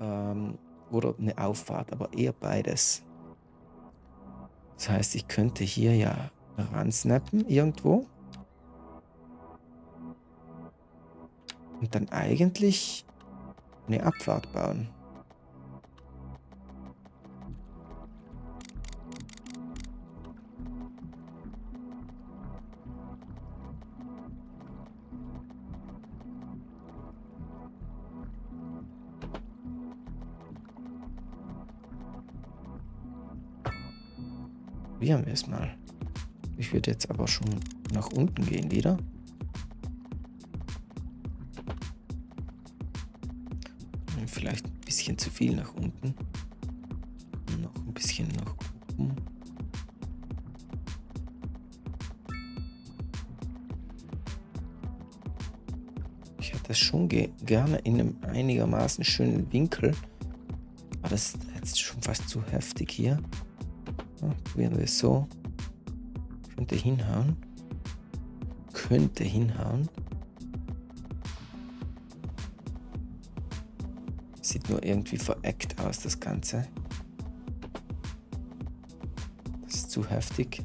ähm, oder eine Auffahrt, aber eher beides. Das heißt, ich könnte hier ja ransnappen irgendwo. Und dann eigentlich eine Abfahrt bauen. Probieren wir es mal. Ich würde jetzt aber schon nach unten gehen wieder. Vielleicht ein bisschen zu viel nach unten. Noch ein bisschen nach oben. Ich hätte das schon ge gerne in einem einigermaßen schönen Winkel. Aber das ist jetzt schon fast zu heftig hier. Ja, probieren wir es so. Könnte hinhauen. Könnte hinhauen. Sieht nur irgendwie vereckt aus, das Ganze. Das ist zu heftig.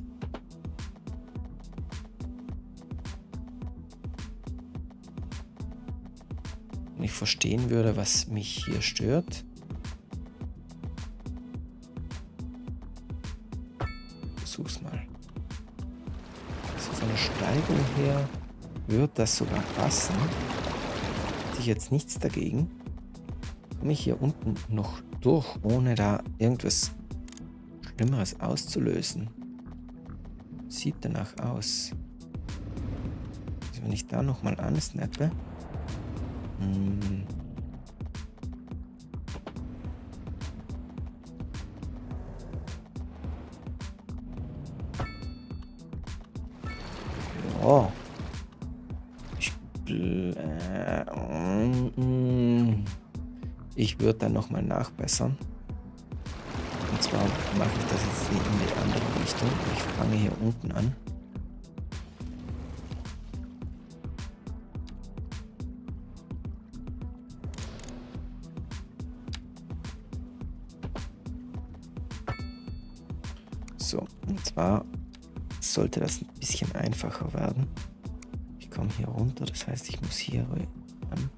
Wenn ich verstehen würde, was mich hier stört, wird das sogar passen. Hätte ich jetzt nichts dagegen. Komme ich hier unten noch durch, ohne da irgendwas Schlimmeres auszulösen? Sieht danach aus. Also wenn ich da nochmal ansnappe. Hm. Oh. Ich würde dann nochmal nachbessern. Und zwar mache ich das jetzt in die andere Richtung. Ich fange hier unten an. So, und zwar sollte das ein bisschen einfacher werden. Ich komme hier runter, das heißt, ich muss hier an.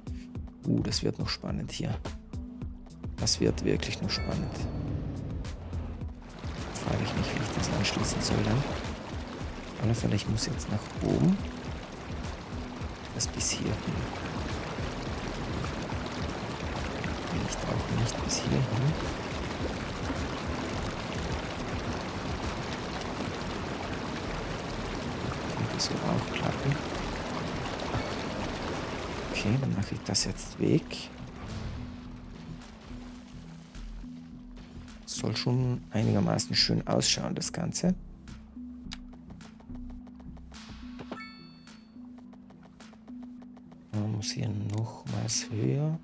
Uh, das wird noch spannend hier. Das wird wirklich noch spannend. Frage ich mich, wie ich das anschließen soll dann. Auf Fälle, ich muss jetzt nach oben. Das bis hier hin. Nicht auch nicht bis hier hin. so auch klappen. Okay, dann mache ich das jetzt weg. Soll schon einigermaßen schön ausschauen, das Ganze. Man muss hier nochmals höher.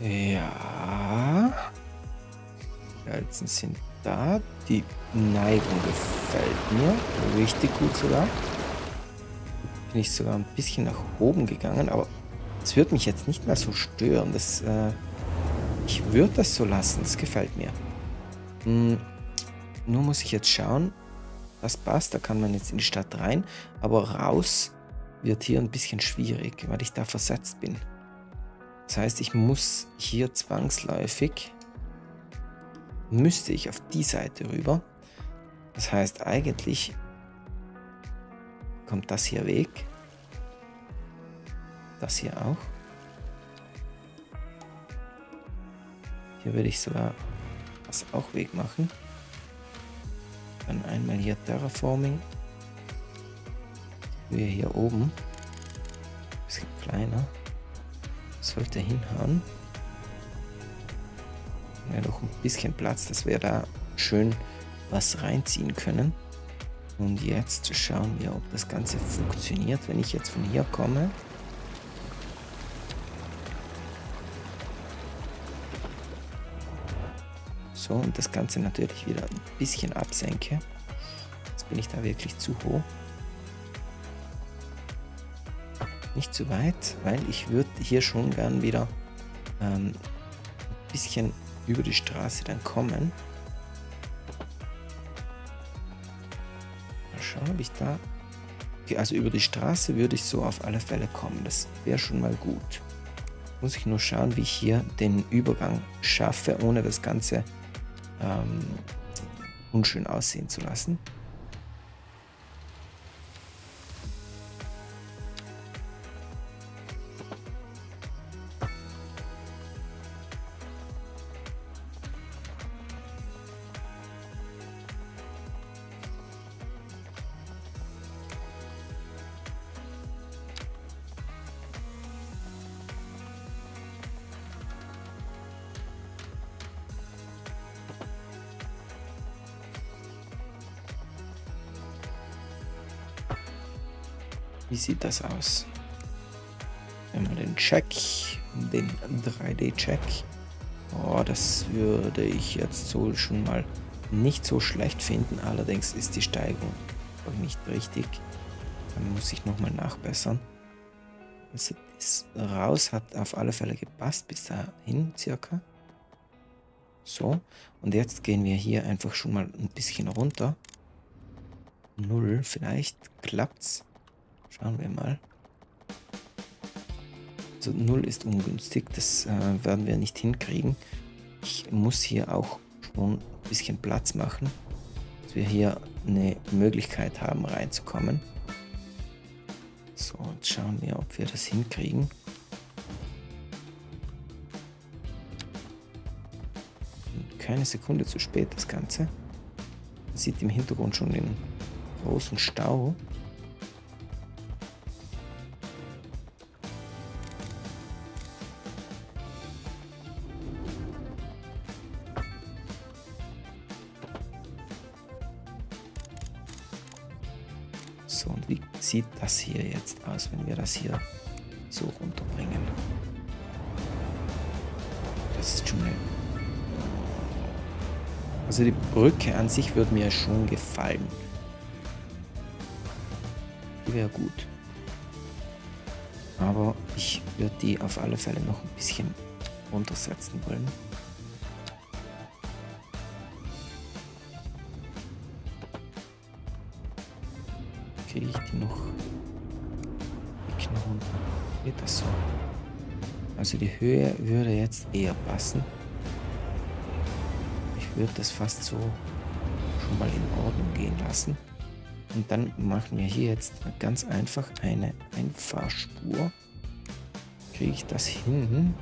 Ja. Die Reizen sind da. Die Neigung gefällt mir. Richtig gut sogar. Bin ich sogar ein bisschen nach oben gegangen, aber es wird mich jetzt nicht mehr so stören. Das, äh, ich würde das so lassen. Das gefällt mir. Hm, nur muss ich jetzt schauen. Das passt. Da kann man jetzt in die Stadt rein. Aber raus wird hier ein bisschen schwierig, weil ich da versetzt bin. Das heißt, ich muss hier zwangsläufig, müsste ich auf die Seite rüber. Das heißt, eigentlich kommt das hier weg. Das hier auch. Hier würde ich sogar das auch wegmachen. Dann einmal hier Terraforming. Die hier oben. Bisschen kleiner. Sollte hinhauen. Ja, noch ein bisschen Platz, dass wir da schön was reinziehen können. Und jetzt schauen wir, ob das Ganze funktioniert, wenn ich jetzt von hier komme. So, und das Ganze natürlich wieder ein bisschen absenke. Jetzt bin ich da wirklich zu hoch. Nicht zu weit, weil ich würde hier schon gern wieder ähm, ein bisschen über die Straße dann kommen. Mal schauen, ob ich da... Okay, also über die Straße würde ich so auf alle Fälle kommen. Das wäre schon mal gut. Muss ich nur schauen, wie ich hier den Übergang schaffe, ohne das Ganze ähm, unschön aussehen zu lassen. Sieht das aus? Einmal den Check, den 3D-Check. Oh, das würde ich jetzt so schon mal nicht so schlecht finden. Allerdings ist die Steigung nicht richtig. Dann muss ich nochmal nachbessern. Also das raus hat auf alle Fälle gepasst bis dahin circa. So, und jetzt gehen wir hier einfach schon mal ein bisschen runter. Null, vielleicht klappt's. Schauen wir mal. Also 0 ist ungünstig, das äh, werden wir nicht hinkriegen. Ich muss hier auch schon ein bisschen Platz machen, dass wir hier eine Möglichkeit haben reinzukommen. So, jetzt schauen wir, ob wir das hinkriegen. Keine Sekunde zu spät das Ganze. Man sieht im Hintergrund schon den großen Stau. Sieht das hier jetzt aus, wenn wir das hier so runterbringen? Das ist schon eine... Also die Brücke an sich würde mir schon gefallen. Die wäre gut. Aber ich würde die auf alle Fälle noch ein bisschen runtersetzen wollen. Kriege ich die noch runter? Geht das so? Also die Höhe würde jetzt eher passen. Ich würde das fast so schon mal in Ordnung gehen lassen. Und dann machen wir hier jetzt ganz einfach eine Einfahrspur. Kriege ich das hin?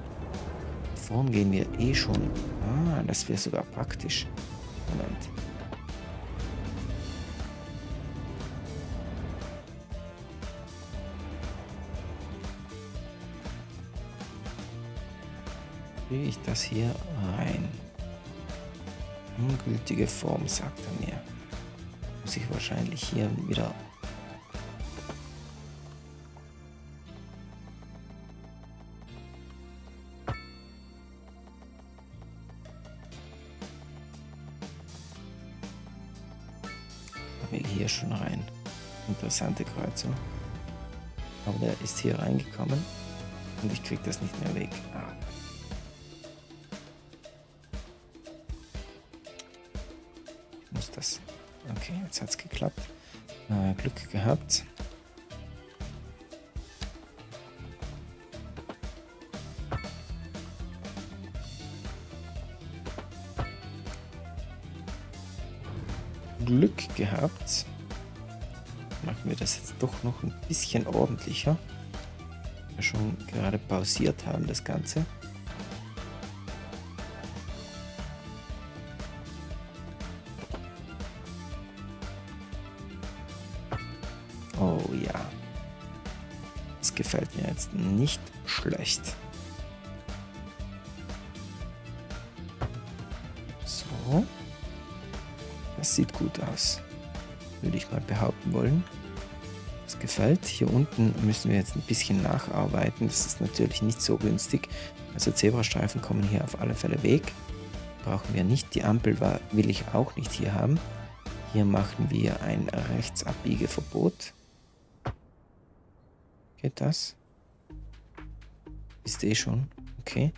Vorn gehen wir eh schon. Ah, das wäre sogar praktisch. Moment. Kriege ich das hier rein? Ungültige Form, sagt er mir. Muss ich wahrscheinlich hier wieder... will hier schon rein. Interessante Kreuzung. Aber der ist hier reingekommen und ich kriege das nicht mehr weg. Ah. Jetzt hat es geklappt. Äh, Glück gehabt. Glück gehabt. Machen wir das jetzt doch noch ein bisschen ordentlicher. Wir schon gerade pausiert haben das Ganze. Ja. Das gefällt mir jetzt nicht schlecht. So. Das sieht gut aus. Würde ich mal behaupten wollen. Das gefällt. Hier unten müssen wir jetzt ein bisschen nacharbeiten. Das ist natürlich nicht so günstig. Also Zebrastreifen kommen hier auf alle Fälle weg. Brauchen wir nicht. Die Ampel will ich auch nicht hier haben. Hier machen wir ein Rechtsabbiegeverbot. Geht das? Ist eh schon. Okay.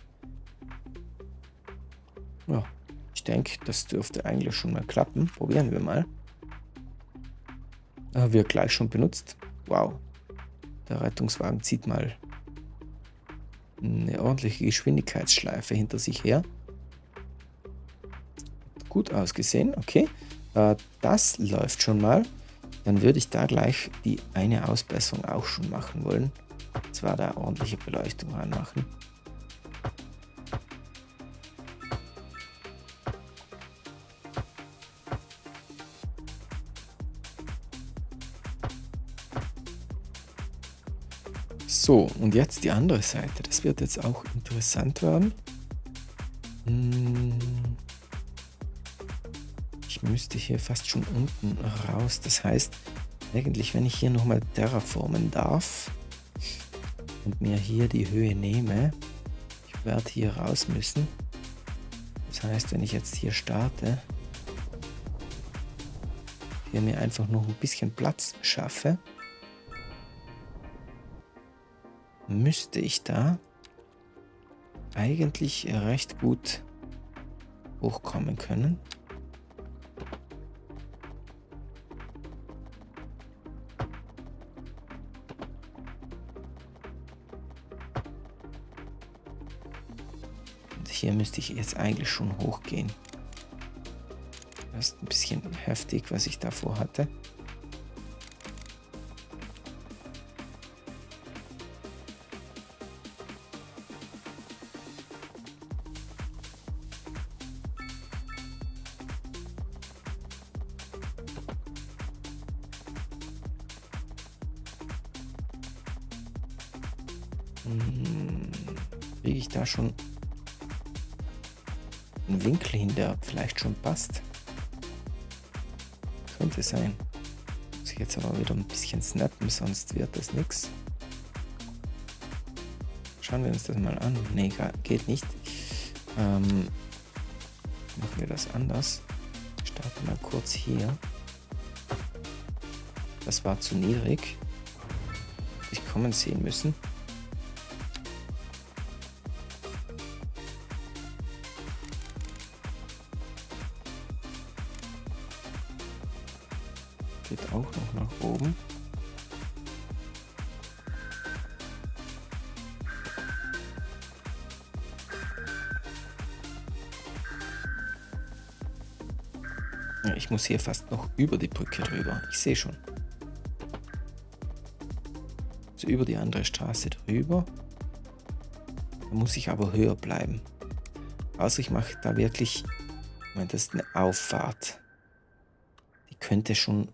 Ja, ich denke, das dürfte eigentlich schon mal klappen. Probieren wir mal. Ah, wird gleich schon benutzt. Wow. Der Rettungswagen zieht mal eine ordentliche Geschwindigkeitsschleife hinter sich her. Gut ausgesehen, okay. Äh, das läuft schon mal. Dann würde ich da gleich die eine Ausbesserung auch schon machen wollen. Und zwar da ordentliche Beleuchtung ranmachen. So, und jetzt die andere Seite. Das wird jetzt auch interessant werden. Hier fast schon unten raus. Das heißt, eigentlich, wenn ich hier nochmal terraformen darf und mir hier die Höhe nehme, ich werde hier raus müssen. Das heißt, wenn ich jetzt hier starte, hier mir einfach noch ein bisschen Platz schaffe, müsste ich da eigentlich recht gut hochkommen können. Hier müsste ich jetzt eigentlich schon hochgehen. Das ist ein bisschen heftig, was ich davor hatte. Vielleicht schon passt? Könnte sein. Muss ich jetzt aber wieder ein bisschen snappen, sonst wird das nichts. Schauen wir uns das mal an. Ne, geht nicht. Ähm, machen wir das anders. Ich starte mal kurz hier. Das war zu niedrig. Ich kommen sehen müssen. Muss hier fast noch über die Brücke drüber. Ich sehe schon. So über die andere Straße drüber. Da muss ich aber höher bleiben. Also ich mache da wirklich, das ist eine Auffahrt. Die könnte schon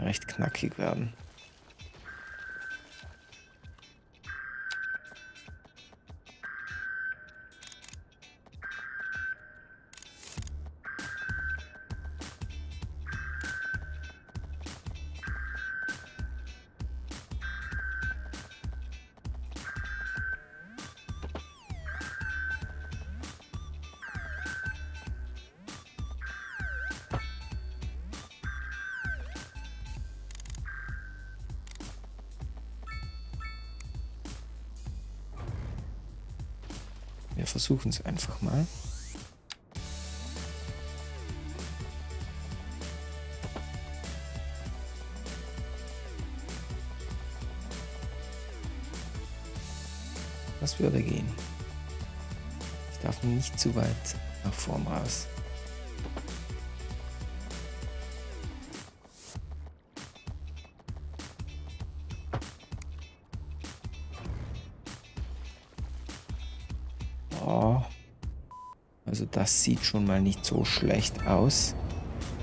recht knackig werden. Wir versuchen es einfach mal. Das würde gehen. Ich darf nicht zu weit nach vorn raus. Das sieht schon mal nicht so schlecht aus.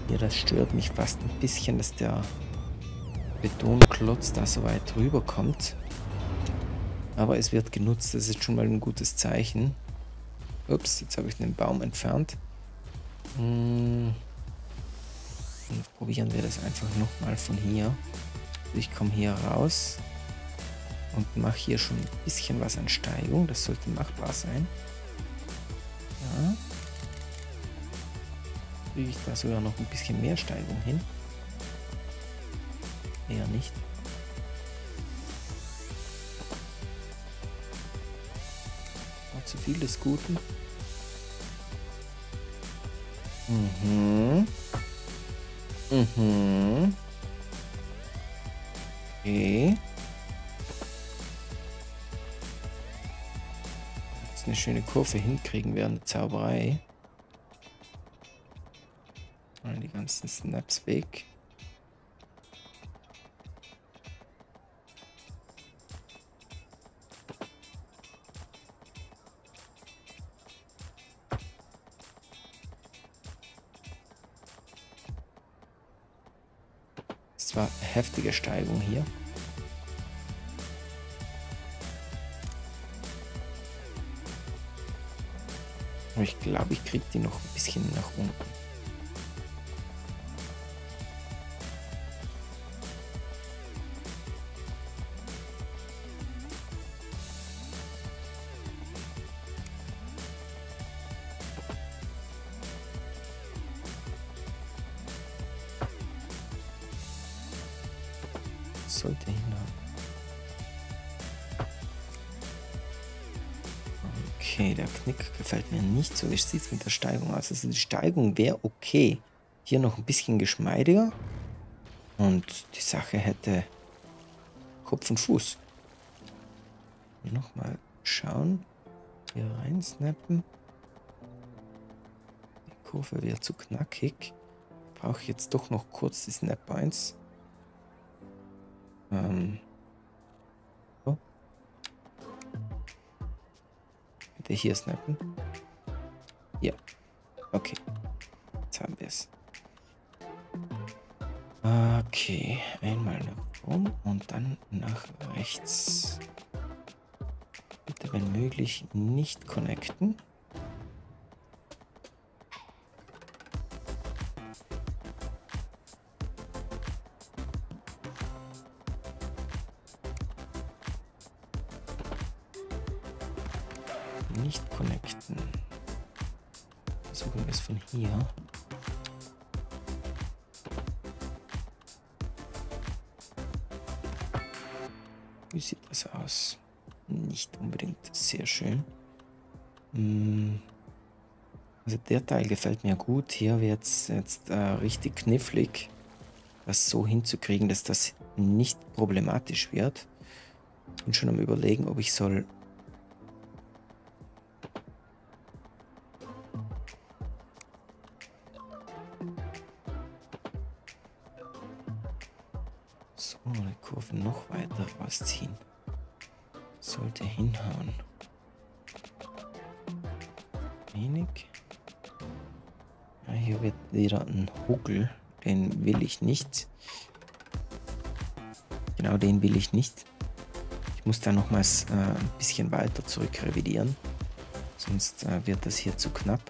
Hier, das stört mich fast ein bisschen, dass der Betonklotz da so weit rüber kommt. Aber es wird genutzt, das ist schon mal ein gutes Zeichen. Ups, jetzt habe ich den Baum entfernt. Hm. probieren wir das einfach nochmal von hier. Ich komme hier raus und mache hier schon ein bisschen was an Steigung. Das sollte machbar sein. Ja. Kriege ich da sogar noch ein bisschen mehr Steigung hin? Eher nicht. War zu viel des Guten. Mhm. Mhm. Okay. Jetzt eine schöne Kurve hinkriegen während der Zauberei. Mal die ganzen Snaps weg. war heftige Steigung hier. Ich glaube, ich kriege die noch ein bisschen nach unten. Wie sieht es mit der Steigung aus? Also die Steigung wäre okay. Hier noch ein bisschen geschmeidiger. Und die Sache hätte Kopf und Fuß. Nochmal schauen. Hier rein snappen. Die Kurve wäre zu knackig. Brauche ich jetzt doch noch kurz die Snap 1. Ähm. So. Bitte hier snappen. Ja. Okay. Jetzt haben wir es. Okay. Einmal nach oben und dann nach rechts. Bitte, wenn möglich, nicht connecten. Wir es von hier. Wie sieht das aus? Nicht unbedingt sehr schön. Hm. Also der Teil gefällt mir gut. Hier wird es jetzt äh, richtig knifflig, das so hinzukriegen, dass das nicht problematisch wird. Ich bin schon am überlegen, ob ich soll Huckel. Den will ich nicht. Genau den will ich nicht. Ich muss da nochmals äh, ein bisschen weiter zurück revidieren. Sonst äh, wird das hier zu knapp.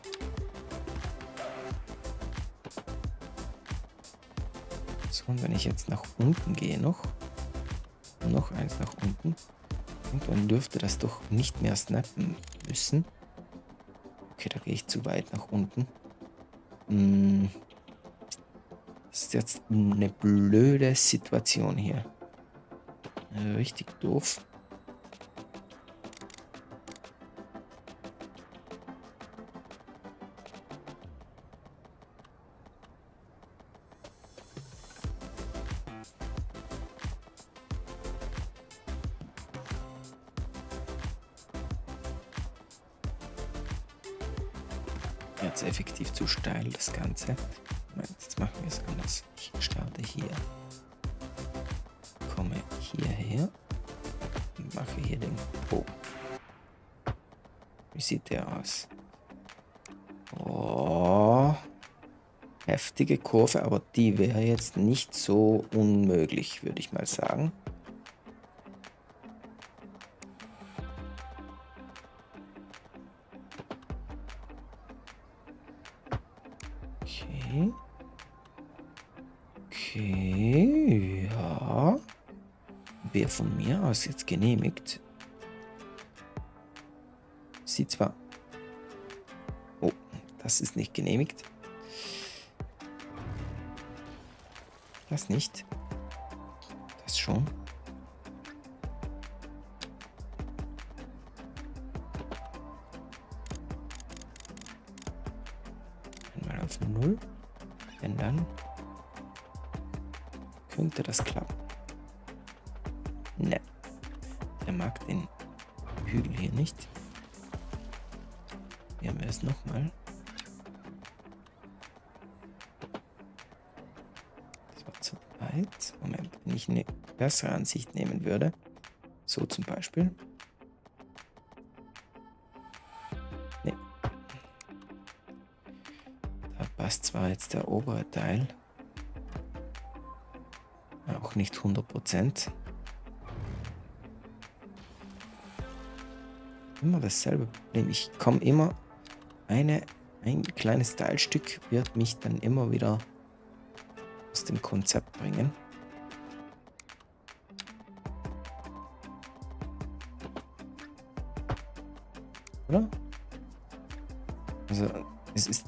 So, und wenn ich jetzt nach unten gehe noch, noch eins nach unten. Und dann dürfte das doch nicht mehr snappen müssen. Okay, da gehe ich zu weit nach unten. Hm. Das ist jetzt eine blöde Situation hier. Richtig doof. Heftige Kurve, aber die wäre jetzt nicht so unmöglich, würde ich mal sagen. Okay. Okay, ja. Wer von mir aus jetzt genehmigt. Sieht zwar... Oh, das ist nicht genehmigt. Das nicht. Das schon. Einmal auf Null. Denn dann könnte das klappen. Zeit. Moment, wenn ich eine bessere Ansicht nehmen würde. So zum Beispiel. Nee. Da passt zwar jetzt der obere Teil. Auch nicht 100%. Immer dasselbe Problem. Ich komme immer eine, ein kleines Teilstück wird mich dann immer wieder dem Konzept bringen. Oder? Also, es ist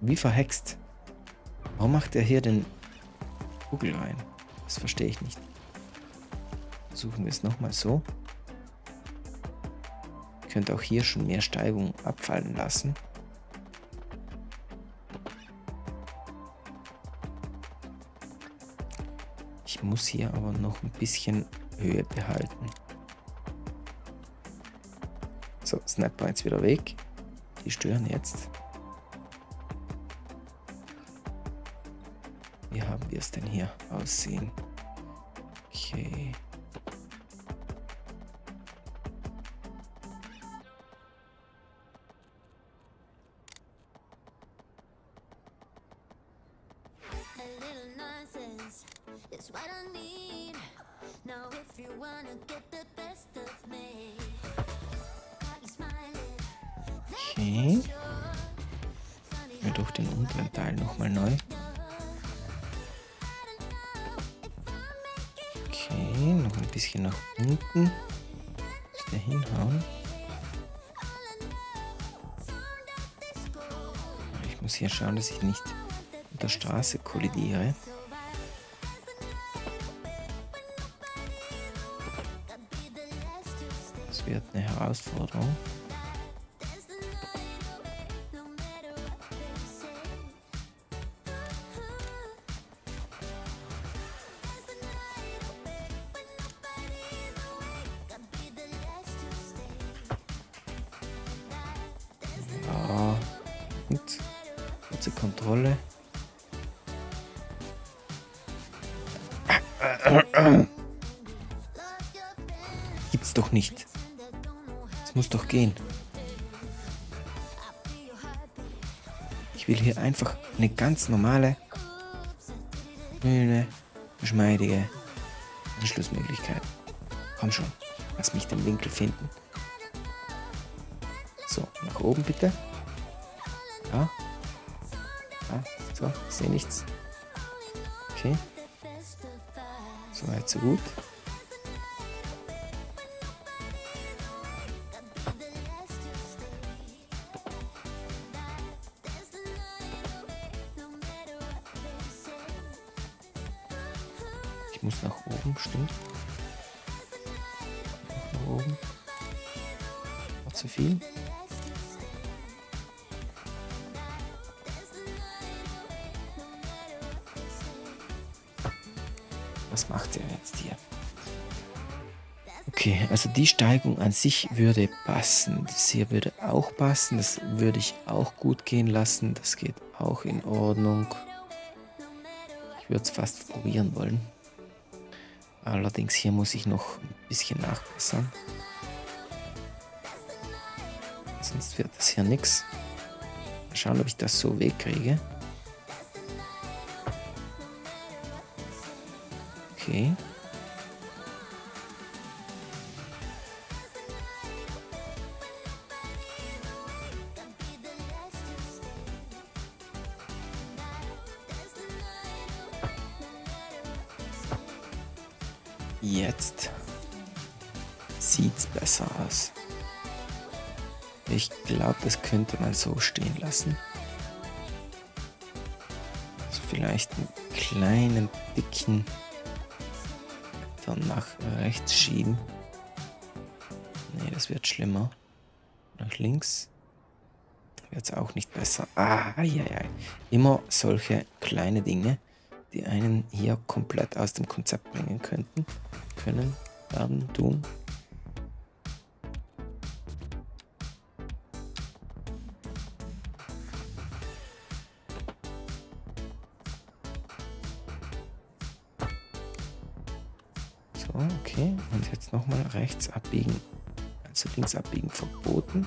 wie verhext. Warum macht er hier den Kugel rein? Das verstehe ich nicht. Versuchen wir es nochmal so. Ich könnte auch hier schon mehr Steigung abfallen lassen. Muss hier aber noch ein bisschen Höhe behalten. So, Snapper jetzt wieder weg. Die stören jetzt. Wie haben wir es denn hier aussehen? Okay. Muss hier schauen, dass ich nicht mit der Straße kollidiere. Das wird eine Herausforderung. Ganz normale, schöne, geschmeidige Anschlussmöglichkeit. Komm schon, lass mich den Winkel finden. So, nach oben bitte. Ja, Ah, so, ich sehe nichts. Okay. So weit, so gut. Die Steigung an sich würde passen. Das hier würde auch passen. Das würde ich auch gut gehen lassen. Das geht auch in Ordnung. Ich würde es fast probieren wollen. Allerdings hier muss ich noch ein bisschen nachbessern. Sonst wird das hier nichts. Mal schauen, ob ich das so wegkriege. Okay. Jetzt sieht's besser aus. Ich glaube, das könnte man so stehen lassen. Also vielleicht einen kleinen, dicken dann nach rechts schieben. Nee, das wird schlimmer. Nach links wird es auch nicht besser. Ah, ja. Immer solche kleine Dinge, die einen hier komplett aus dem Konzept bringen könnten, können, werden, tun. Okay, und jetzt nochmal rechts abbiegen. Also links abbiegen verboten.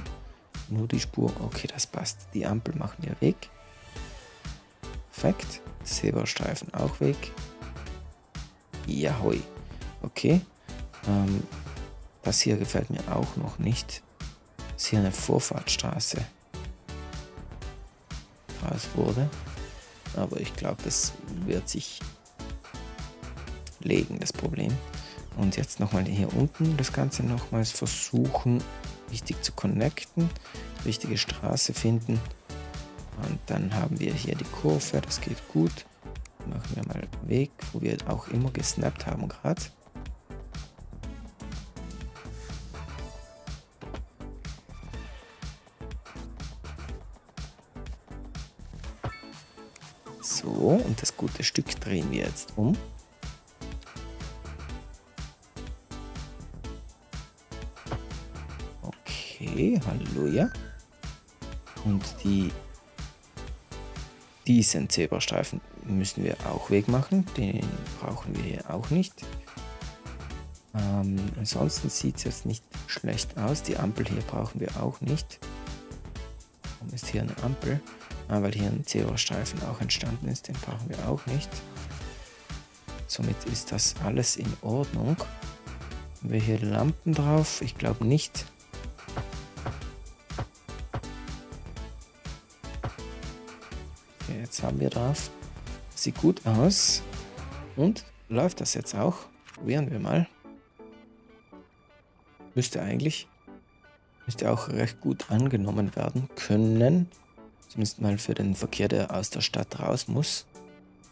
Nur die Spur. Okay, das passt. Die Ampel machen wir weg. Perfekt. Zebrastreifen auch weg. Jahoi. Okay. Ähm, das hier gefällt mir auch noch nicht. Das hier eine Vorfahrtstraße draus wurde. Aber ich glaube, das wird sich legen, das Problem. Und jetzt nochmal hier unten das Ganze nochmals versuchen, richtig zu connecten, richtige Straße finden. Und dann haben wir hier die Kurve, das geht gut. Machen wir mal Weg, wo wir auch immer gesnappt haben gerade. So, und das gute Stück drehen wir jetzt um. Okay, Halleluja. Und die, diesen Zebrastreifen müssen wir auch wegmachen. Den brauchen wir hier auch nicht. Ähm, ansonsten sieht es jetzt nicht schlecht aus. Die Ampel hier brauchen wir auch nicht. Warum ist hier eine Ampel? Ah, weil hier ein Zebrastreifen auch entstanden ist. Den brauchen wir auch nicht. Somit ist das alles in Ordnung. Haben wir hier Lampen drauf? Ich glaube nicht. jetzt haben wir drauf. Sieht gut aus. Und läuft das jetzt auch? Probieren wir mal. Müsste eigentlich. Müsste auch recht gut angenommen werden können. Zumindest mal für den Verkehr, der aus der Stadt raus muss.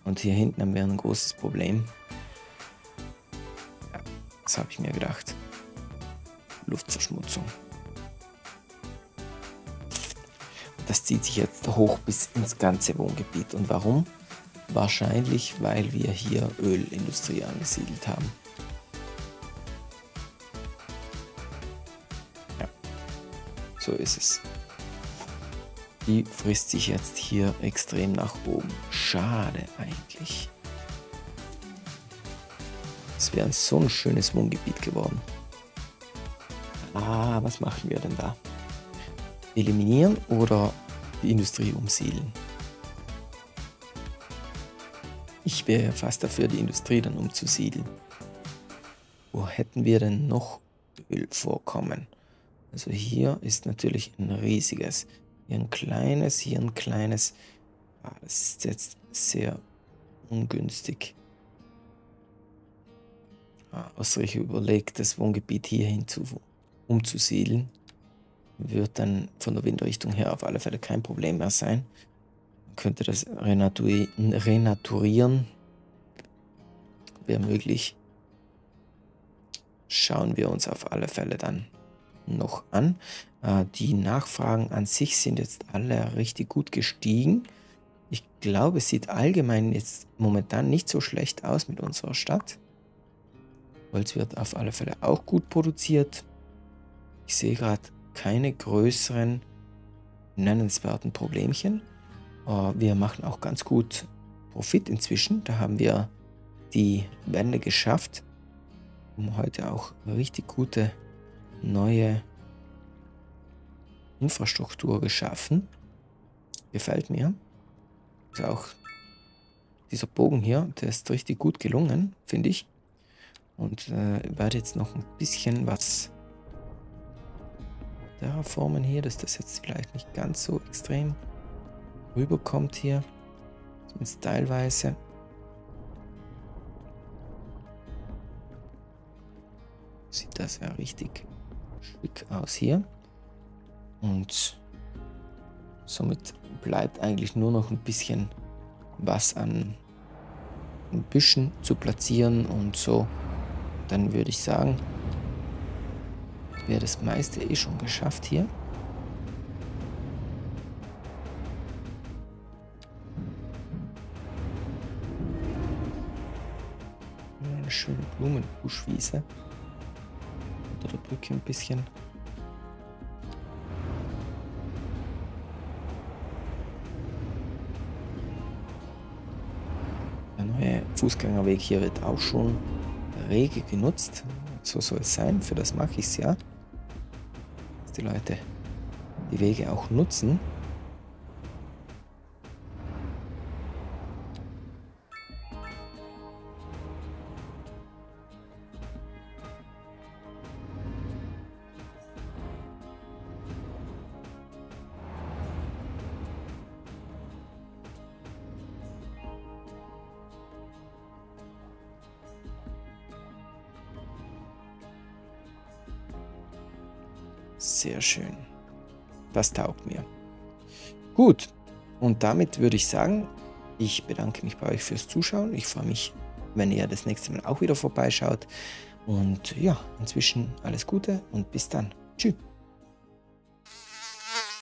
Und hier hinten haben wir ein großes Problem. Ja, das habe ich mir gedacht. Luftverschmutzung. Das zieht sich jetzt hoch bis ins ganze Wohngebiet. Und warum? Wahrscheinlich, weil wir hier Ölindustrie angesiedelt haben. Ja, so ist es. Die frisst sich jetzt hier extrem nach oben. Schade eigentlich. Es wäre so ein schönes Wohngebiet geworden. Ah, was machen wir denn da? eliminieren oder die Industrie umsiedeln. Ich wäre fast dafür, die Industrie dann umzusiedeln. Wo hätten wir denn noch Ölvorkommen? Also hier ist natürlich ein riesiges. Hier ein kleines, hier ein kleines. Ah, das ist jetzt sehr ungünstig. Ah, Österreich überlegt, das Wohngebiet hierhin zu, umzusiedeln wird dann von der Windrichtung her auf alle Fälle kein Problem mehr sein. Man könnte das renaturieren, wäre möglich. Schauen wir uns auf alle Fälle dann noch an. Äh, die Nachfragen an sich sind jetzt alle richtig gut gestiegen. Ich glaube, es sieht allgemein jetzt momentan nicht so schlecht aus mit unserer Stadt. Holz wird auf alle Fälle auch gut produziert. Ich sehe gerade keine größeren nennenswerten Problemchen. Äh, wir machen auch ganz gut Profit inzwischen. Da haben wir die Wende geschafft, um heute auch richtig gute neue Infrastruktur geschaffen. gefällt mir. Ist auch dieser Bogen hier, der ist richtig gut gelungen, finde ich. Und äh, werde jetzt noch ein bisschen was da formen hier, dass das jetzt vielleicht nicht ganz so extrem rüberkommt hier. Zumindest teilweise. Sieht das ja richtig schick aus hier. Und somit bleibt eigentlich nur noch ein bisschen was an Büschen zu platzieren und so. Dann würde ich sagen, wäre das meiste eh schon geschafft hier. Eine schöne Blumenbuschwiese. Unter der Brücke ein bisschen. Der neue Fußgängerweg hier wird auch schon rege genutzt. So soll es sein, für das mache ich es ja die Leute die Wege auch nutzen. Das taugt mir. Gut, und damit würde ich sagen, ich bedanke mich bei euch fürs Zuschauen. Ich freue mich, wenn ihr das nächste Mal auch wieder vorbeischaut. Und ja, inzwischen alles Gute und bis dann. Tschüss.